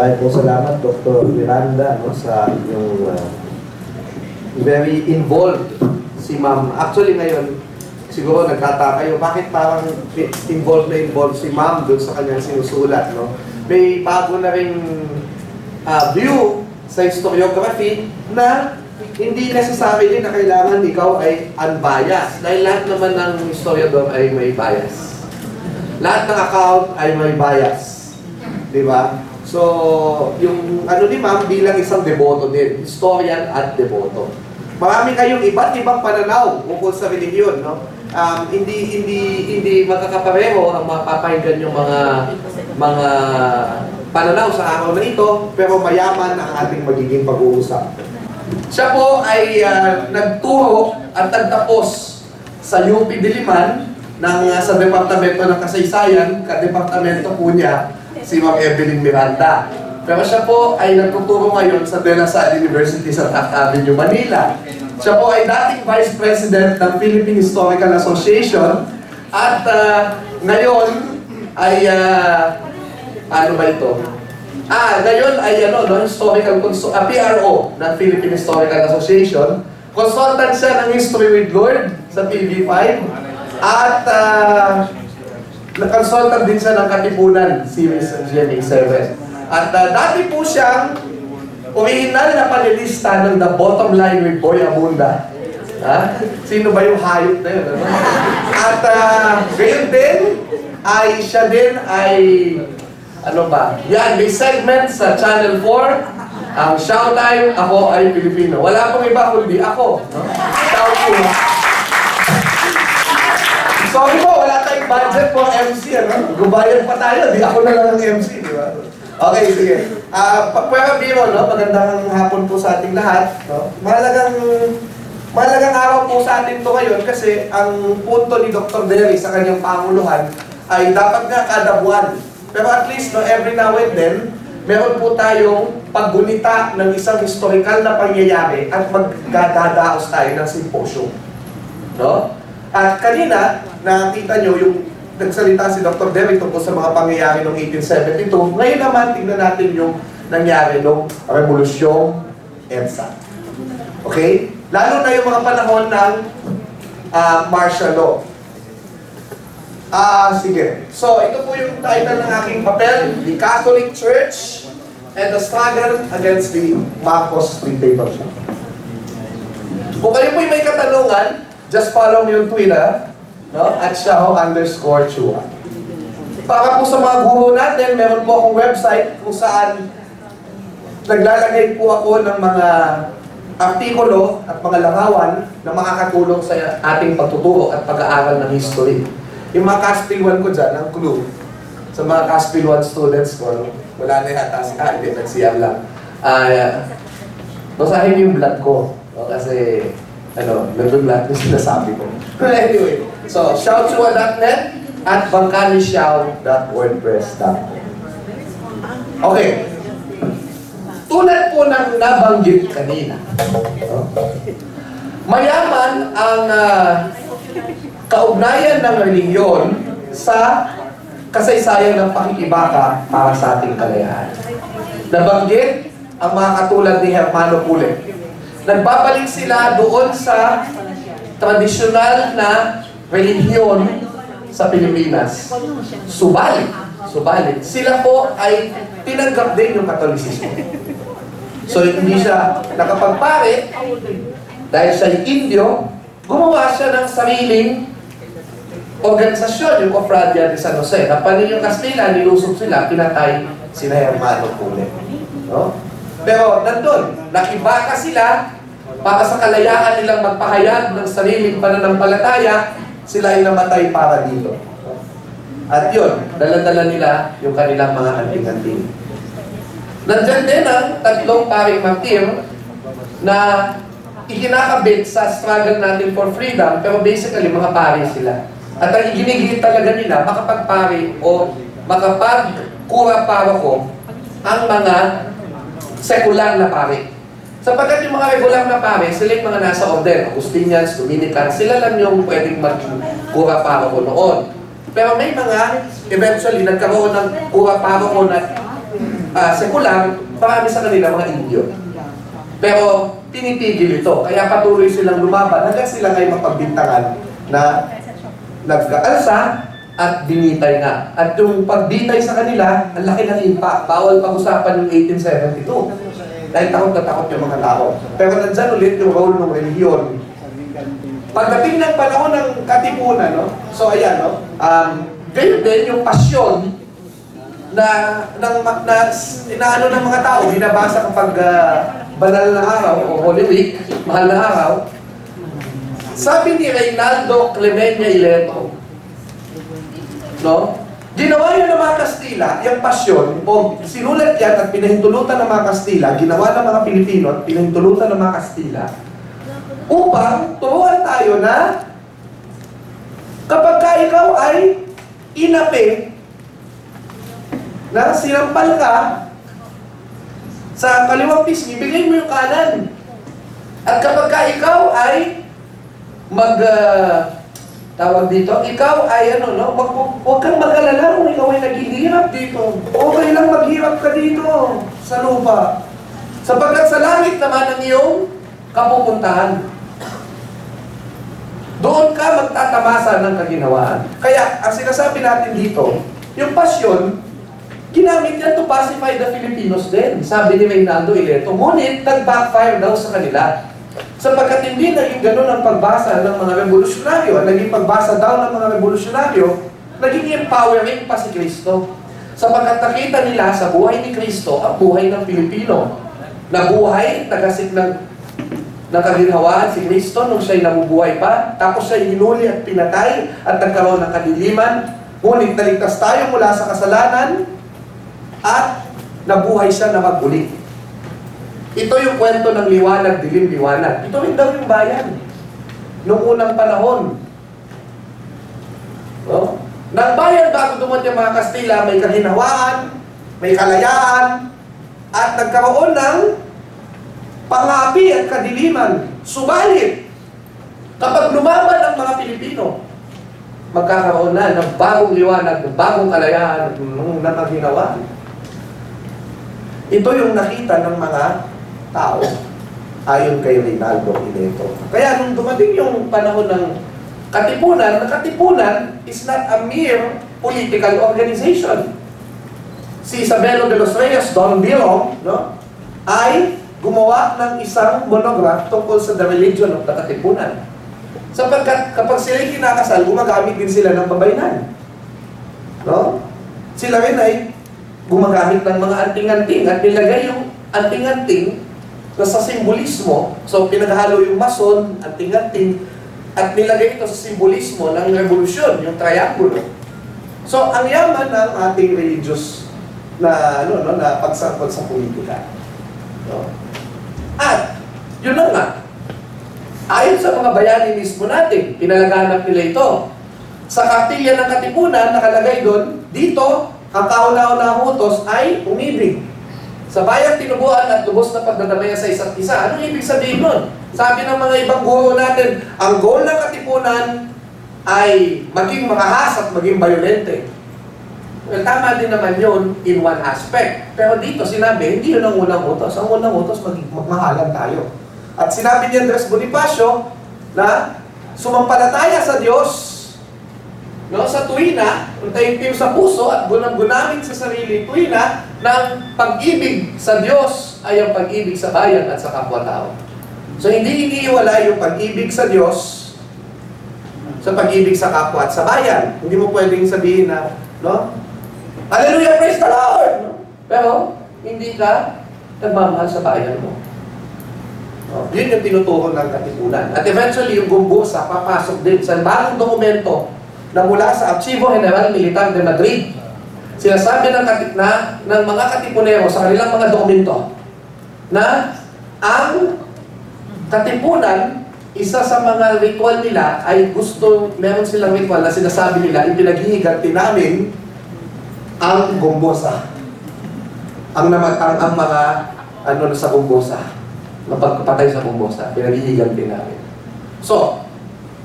Maraming po salamat, Dr. Miranda, no, sa yung uh, very involved si ma'am. Actually ngayon, siguro nagtataka kayo, bakit parang involved na involved si ma'am doon sa kanyang sinusulat, no? May bago na rin uh, view sa historiography na hindi necessary din na kailangan ikaw ay unbiased. Dahil lahat naman ng historiador ay may bias. Lahat ng account ay may bias. Di ba? So, yung ano ni ma'am bilang isang deboto din, historian at deboto. Marami kayong iba't ibang pananaw ukol sa relihiyon, no? Um, hindi hindi hindi magkakapareho ang mapapakinggan yung mga mga pananaw sa araw na ito, pero mayaman ang ating magiging pag-uusap. Siya po ay uh, nagturo at nagtapos sa UP Diliman ng, uh, sa Departamento ng Kasaysayan, ka-departamento po niya, si Ma'am Evelyn Miranda. Pero siya po ay nagtuturo ngayon sa De La Salle University sa Taft Avenue, Manila. Siya po ay dating Vice President ng Philippine Historical Association at uh, ngayon ay uh, ano ba ito? Ah, ngayon ay ano, no, historical consul- uh, PRO ng Philippine Historical Association. Consultant siya ng History with Lord sa TV5. At uh, consultant din siya ng Katipunan series ng GMA7. At uh, dati po siyang original na panelista ng The Bottom Line with Boy Abunda. Ha? Sino ba yung hayop na yun? Ano? At uh, gayon din, ay siya din ay ano ba? Yan, may segment sa Channel 4. Ang Showtime, ako ay Pilipino. Wala pong iba kundi ako. No? Shout po. Sorry po, wala tayong budget for MC. Ano? Gubayan pa tayo, di ako na lang ang MC. Di ba? Okay, sige. Uh, Pwera Biro, no? magandang hapon po sa ating lahat. No? Mahalagang Mahalagang araw po sa atin to ngayon kasi ang punto ni Dr. Derry sa kanyang panguluhan ay dapat nga kada buwan. Pero at least no, every now and then, meron po tayong paggunita ng isang historical na pangyayari at magdadaos tayo ng symposium. No? At kanina, nakita nyo yung nagsalita si Dr. Derry tungkol sa mga pangyayari noong 1872. Ngayon naman, tingnan natin yung nangyari noong Revolusyong EDSA. Okay? Lalo na yung mga panahon ng uh, martial law. Ah, uh, sige. So, ito po yung title ng aking papel, The Catholic Church and the Struggle Against the Marcos Dictatorship. Kung kayo po may katanungan, just follow me on Twitter, no? at Xiao underscore Chua. Para po sa mga guro natin, meron po akong website kung saan naglalagay po ako ng mga artikulo at mga langawan na makakatulong sa ating pagtuturo at pag-aaral ng history. Yung mga Caspil 1 ko dyan, ang clue, sa mga Caspil 1 students ko, wala na yata si ah, hindi, nagsiyam lang. Uh, basahin yung blood ko. No? Kasi, ano, nag-blood yung sinasabi ko. anyway, so, shoutchua.net at bangkalishout.wordpress.com Okay. Tulad po ng nabanggit kanina, mayaman ang uh, kaugnayan ng reliyon sa kasaysayan ng pakikibaka para sa ating kalayaan. Nabanggit ang mga katulad ni Hermano Pule. Nagbabalik sila doon sa tradisyonal na relihiyon sa Pilipinas. Subalit, subalit, sila po ay tinanggap din yung Katolisismo. So hindi siya nakapagpare dahil siya Indio, gumawa siya ng sariling organisasyon, yung Cofradia de San Jose. Napanin yung Kastila, nilusog sila, pinatay sila Hermano Pule. No? Pero nandun, nakibaka sila para sa kalayaan nilang magpahayag ng sariling pananampalataya, sila ay namatay para dito. At yun, dala-dala nila yung kanilang mga anting-anting. Nandyan din ang tatlong paring martir na ikinakabit sa struggle natin for freedom, pero basically mga pari sila. At ang iginigit talaga nila, makapagpari o makapagkura paroko ang mga sekular na pari. Sapagkat yung mga regular na pare, sila yung mga nasa order, Augustinians, Dominicans, sila lang yung pwedeng magkura paroko noon. Pero may mga, eventually, nagkaroon ng kura paroko na ah, sekular, marami sa kanila mga Indio. Pero pinipigil ito. Kaya patuloy silang lumaban hanggang sila ngayon mapagbintangan na nagkaalsa at binitay nga. At yung pagbitay sa kanila, ang laki ng impact. Bawal pag-usapan yung 1872. Dahil takot na takot yung mga tao. Pero nandyan ulit yung role ng relihiyon. Pagdating ng panahon ng katipunan, no? so ayan, no? um, ganyan din yung pasyon na, ng, na, inaano ng mga tao, binabasa kapag uh, banal na araw o Holy Week, mahal na araw, sabi ni Reynaldo Clemeña Ileto, no? Ginawa yun ng mga Kastila, yung pasyon, o sinulat yan at pinahintulutan ng mga Kastila, ginawa ng mga Pilipino at pinahintulutan ng mga Kastila, upang turuan tayo na kapag ka ikaw ay inapi na sinampal ka sa kaliwang pisngi, bigay mo yung kanan. At kapag ka ikaw ay mag uh, tawag dito, ikaw ay ano, no? Wag, wag, wag kang mag-alala kung ikaw ay naghihirap dito. Okay lang maghirap ka dito sa lupa. Sapagkat sa langit naman ang iyong kapupuntahan. Doon ka magtatamasa ng kaginawaan. Kaya, ang sinasabi natin dito, yung pasyon, ginamit yan to pacify the Filipinos din. Sabi ni Reynaldo Ileto, ngunit nag-backfire daw sa kanila. Sapagkat hindi naging ganun ang pagbasa ng mga revolusyonaryo, naging pagbasa daw ng mga revolusyonaryo, naging empowering pa si Kristo. Sapagkat nakita nila sa buhay ni Kristo ang buhay ng Pilipino. Na buhay, nagasik ng nakaginhawaan si Kristo nung siya'y nabubuhay pa, tapos siya'y hinuli at pinatay at nagkaroon ng kadiliman, ngunit naligtas tayo mula sa kasalanan at nabuhay siya na maguli. Ito yung kwento ng liwanag, dilim, liwanag. Ito rin daw yung bayan. Noong unang panahon. Oh? Nang bayan bago dumating mga Kastila, may kaginhawaan, may kalayaan, at nagkaroon ng pangapi at kadiliman. Subalit, kapag lumaban ang mga Pilipino, magkakaroon na ng bagong liwanag, ng bagong kalayaan, ng nakaginawa. Ito yung nakita ng mga tao ayon kay Rinaldo Ineto. Kaya nung dumating yung panahon ng katipunan, na katipunan is not a mere political organization. Si Isabelo de los Reyes, Don Biro, no, ay gumawa ng isang monograph tungkol sa the religion of the katipunan. Sapagkat kapag sila kinakasal, gumagamit din sila ng babaynan. No? Sila rin ay gumagamit ng mga anting-anting at nilagay yung anting-anting na sa simbolismo. So, pinaghalo yung mason, anting-anting, at nilagay ito sa simbolismo ng revolusyon, yung triangulo. So, ang yaman ng ating religious na ano no na pagsangkot sa politika. No? At yun na nga. Ayon sa mga bayani mismo natin, pinalaganap nila ito. Sa kapilya ng Katipunan, nakalagay doon, dito, ang kauna-unang utos ay umibig. Sa bayang tinubuan at lubos na pagdadamaya sa isa't isa. Anong ibig sabihin nun? Sabi ng mga ibang guro natin, ang goal ng Katipunan ay maging makahas at maging violente. Well, tama din naman yun in one aspect. Pero dito sinabi, hindi yun ang unang utos. Ang unang utos, maging magmahalan tayo. At sinabi ni Andres Bonifacio na sumampalataya sa Diyos no, sa tuwina, untayin sa puso at gunang-gunamit sa sarili tuwina ng pag-ibig sa Diyos ay ang pag-ibig sa bayan at sa kapwa-tao. So hindi iniiwala yung pag-ibig sa Diyos sa pag-ibig sa kapwa at sa bayan. Hindi mo pwedeng sabihin na, no? Hallelujah, praise the Lord! No? Pero, hindi ka nagmamahal sa bayan mo. No? Yun yung tinuturo ng katipunan. At eventually, yung gumbusa, papasok din sa bagong dokumento na mula sa Archivo General Militar de Madrid. Sinasabi ng, na, ng mga katipunero sa kanilang mga dokumento na ang katipunan, isa sa mga ritual nila ay gusto, meron silang ritual na sinasabi nila, ipinaghihiganti namin ang gumbosa. Ang namatang ang mga ano sa gumbosa. Mapagpatay sa gumbosa. Pinaghihiganti namin. So,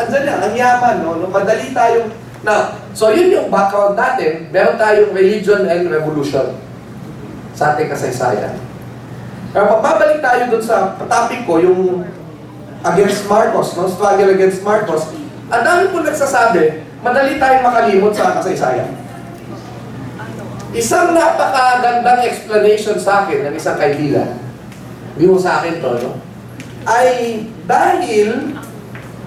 andyan na, ang yaman, no? no? Madali tayong, na, so yun yung background natin, meron tayong religion and revolution. sa ating kasaysayan. Pero pagbabalik tayo dun sa topic ko, yung against Marcos, no? struggle against Marcos, ang dami po nagsasabi, madali tayong makalimot sa kasaysayan. Isang napakagandang explanation sa akin ng isang kaibigan, hindi mo sa akin to, no? ay dahil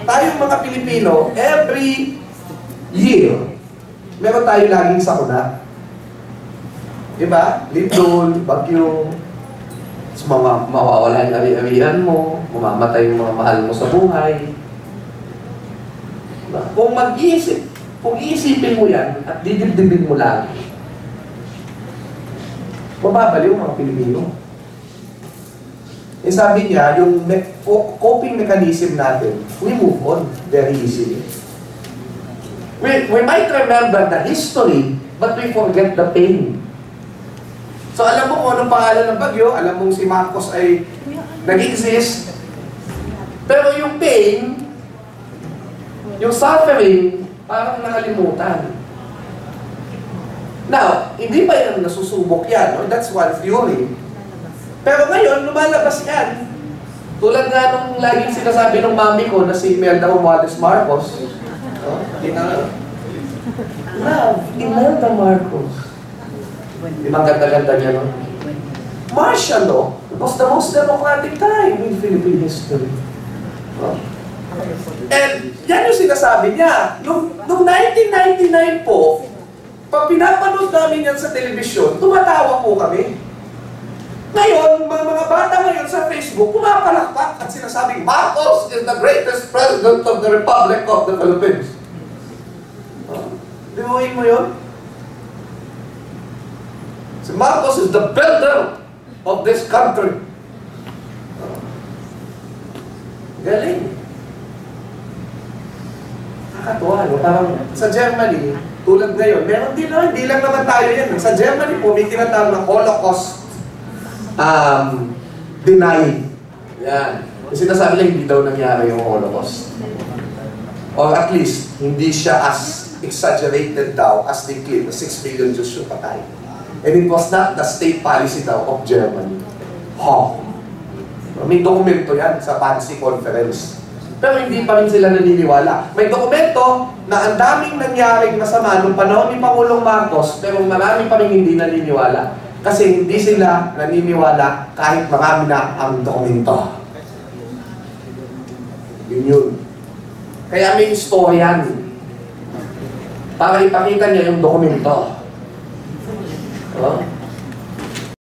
tayong mga Pilipino, every year, meron tayo laging sakuna. Diba? Lindol, bagyo, tapos mga mawawala yung ari-arian mo, mamamatay yung mga mahal mo sa buhay. Diba? Kung mag-iisip, kung iisipin mo yan at didibdibin mo lang, mababaliw mga Pilipino. Eh sabi niya, yung coping mechanism natin, we move on very easily. We, we might remember the history, but we forget the pain. So alam mo kung anong pangalan ng bagyo, alam mong si Marcos ay nag-exist, pero yung pain, yung suffering, parang nakalimutan. Now, hindi pa yan nasusubok yan. No? That's one theory. Pero ngayon, lumalabas yan. Tulad nga nung laging sinasabi ng mami ko na si Imelda Romualdez Marcos. Oh, ina Love, Imelda Marcos. Di ba ang ganda-ganda niya, no? Martial law was the most democratic time in Philippine history. Oh. And yan yung sinasabi niya. Nung, nung 1999 po, pag pinapanood namin yan sa telebisyon, tumatawa po kami. Ngayon, mga, mga bata ngayon sa Facebook, pumapalakpak at sinasabing, Marcos is the greatest president of the Republic of the Philippines. Oh. Dimuhin mo yun? Si Marcos is the builder of this country. Oh. Galing. Nakakatuwa, no? Parang sa Germany, tulad ngayon, meron din na, hindi lang naman tayo yan. Sa Germany po, may tinatawag na Holocaust um, denied. Yan. Kasi sinasabi niya hindi daw nangyari yung Holocaust. Or at least, hindi siya as exaggerated daw as they claim na 6 million Jews yung patay. And it was not the state policy daw of Germany. Ha. May dokumento yan sa Pansy Conference. Pero hindi pa rin sila naniniwala. May dokumento na ang daming nangyaring masama nung panahon ni Pangulong Marcos, pero marami pa rin hindi naniniwala. Kasi hindi sila naniniwala kahit marami na ang dokumento. Yun yun. Kaya may historian. Para ipakita niya yung dokumento. Oh?